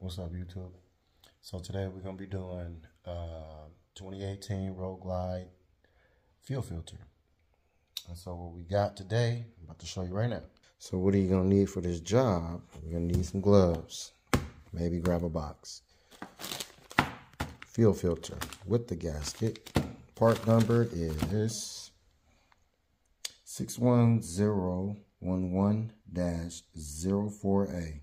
What's up, YouTube? So today we're gonna be doing uh, 2018 Road Glide fuel filter. And so what we got today, I'm about to show you right now. So what are you gonna need for this job? You're gonna need some gloves. Maybe grab a box. Fuel filter with the gasket. Part number is 61011-04A.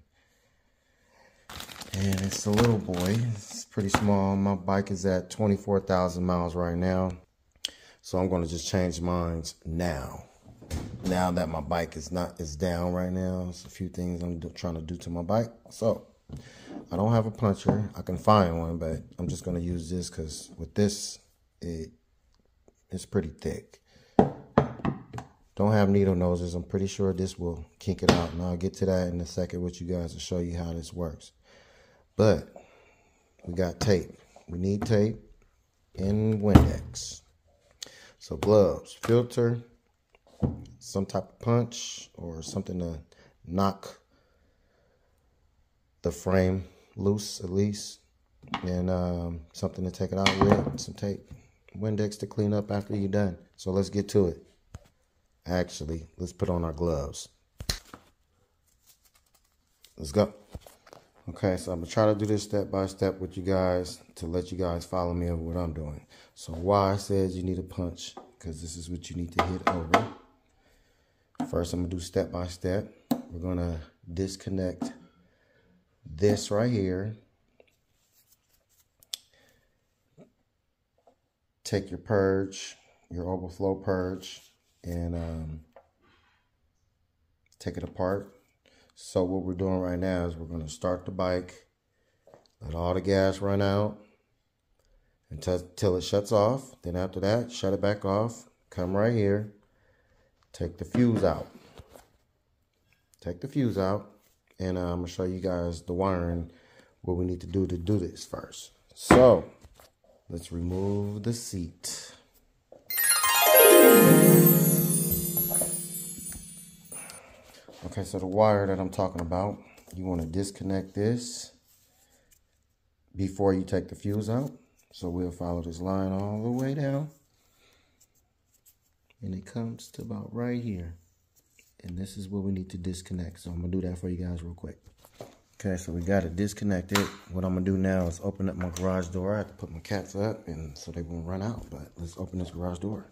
And it's a little boy. It's pretty small. My bike is at 24,000 miles right now. So I'm going to just change mines now. Now that my bike is not is down right now, it's a few things I'm trying to do to my bike. So I don't have a puncher. I can find one, but I'm just going to use this because with this, it it's pretty thick. Don't have needle noses. I'm pretty sure this will kink it out. And I'll get to that in a second with you guys to show you how this works. But we got tape. We need tape and Windex. So gloves, filter, some type of punch or something to knock the frame loose at least. And um, something to take it out with, some tape. Windex to clean up after you're done. So let's get to it. Actually, let's put on our gloves. Let's go. Okay, so I'm gonna try to do this step by step with you guys to let you guys follow me over what I'm doing. So why I said you need a punch, because this is what you need to hit over. First, I'm gonna do step by step. We're gonna disconnect this right here. Take your purge, your overflow purge, and um, take it apart so what we're doing right now is we're going to start the bike, let all the gas run out until it shuts off. Then after that, shut it back off. Come right here, take the fuse out. Take the fuse out, and uh, I'm going to show you guys the wiring, what we need to do to do this first. So, let's remove the seat. Okay, so the wire that I'm talking about, you want to disconnect this before you take the fuse out. So we'll follow this line all the way down. And it comes to about right here. And this is what we need to disconnect. So I'm going to do that for you guys real quick. Okay, so we got it disconnected. What I'm going to do now is open up my garage door. I have to put my cats up and so they won't run out. But let's open this garage door.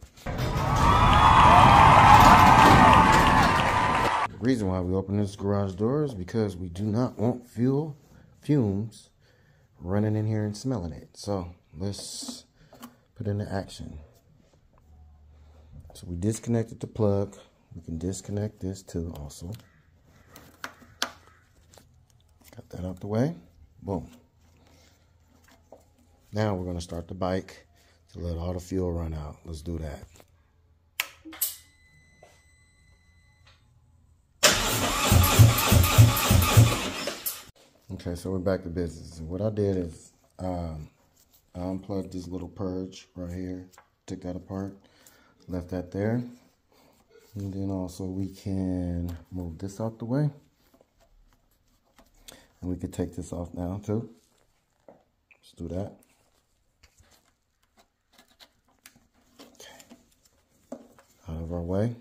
Reason why we open this garage door is because we do not want fuel fumes running in here and smelling it. So let's put into action. So we disconnected the plug. We can disconnect this too also. Got that out the way. Boom. Now we're going to start the bike to let all the fuel run out. Let's do that. Okay, so we're back to business. What I did is um, I unplugged this little purge right here, took that apart, left that there. And then also we can move this out the way. And we could take this off now too. Let's do that. Okay. Out of our way.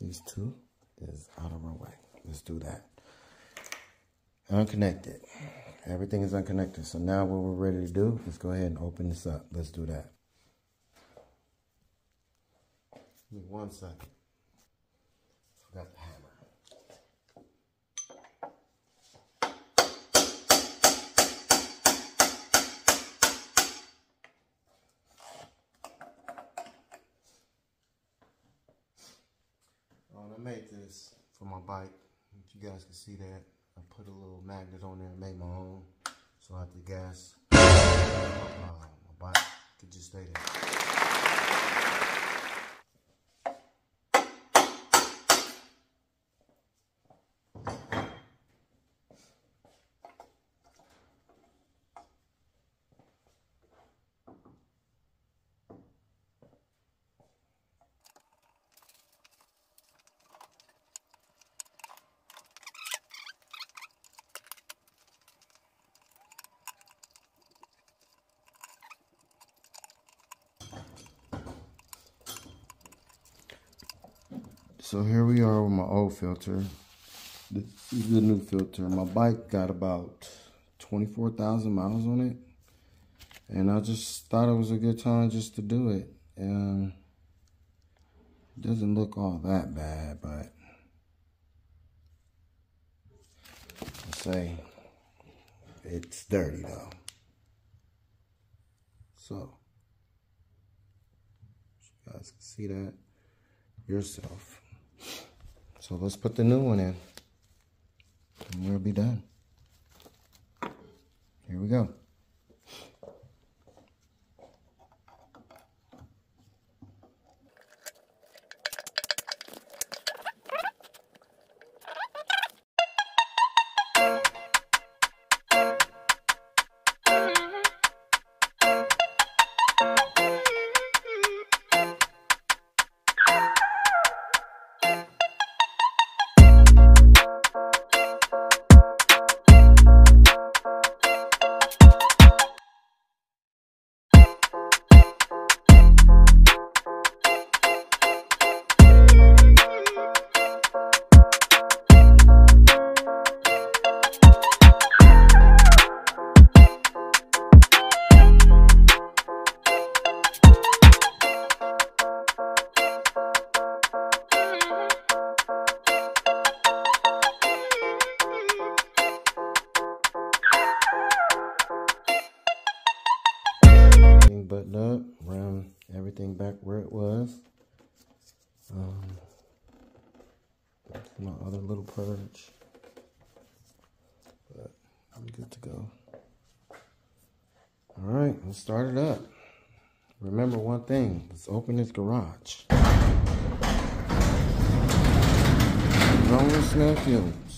These two is out of our way. Let's do that unconnected. Everything is unconnected. So now what we're ready to do is go ahead and open this up. Let's do that. Give me one second. Forgot the hammer. Oh, I made this for my bike. If You guys can see that. I put a little magnet on there my own. So I have the gas, uh, my bike could just stay there. So here we are with my old filter. This is the new filter. My bike got about 24,000 miles on it. And I just thought it was a good time just to do it. And it doesn't look all that bad, but I say it's dirty though. So you guys can see that yourself. So let's put the new one in. And we'll be done. Here we go. Everything buttoned up, round everything back where it was. Um, my other little purge. But I'm good to go. All right, let's start it up. Remember one thing, let's open this garage. Don't smell fumes.